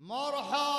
مرحبا